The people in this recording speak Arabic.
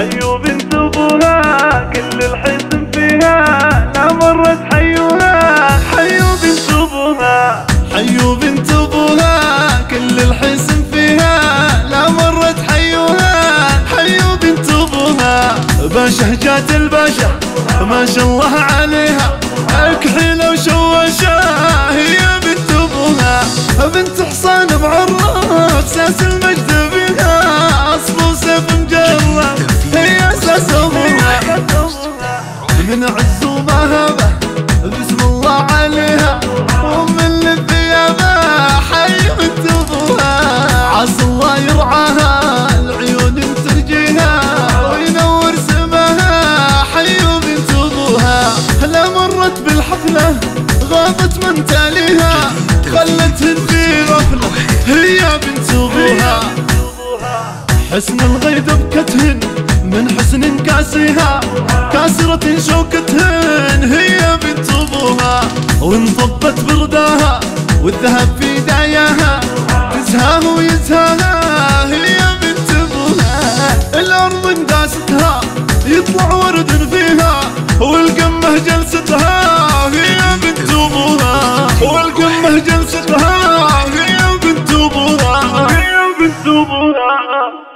حيو بنت أبوها كل الحزن فيها لا مرت حيوها. حيو بنت أبوها. حيو بنت أبوها كل الحزن فيها لا باشا جات الباشا ما شاء الله عليها. الكحيلة وشوشة هي بنت أبوها. بنت حصان بعراف ساس بسم الله عليها. حي عسى الله يرعاها ترجيها. وينور سماها حي لا مرت بالحفلة؟ غابت من تاليها. خلتهن في غفلة هي بنت ابوها حسن الغيد بكتهن من حسن كاسيها. كاسرة شوكتهن وانضبت برداها والذهب في داياها تزهاه ويزهاها هي بنت ابوها. الأرض انداستها يطلع ورد فيها والقمة جلستها هي بنت ابوها. والقمة جلستها هي بنت ابوها. هي بنت ابوها.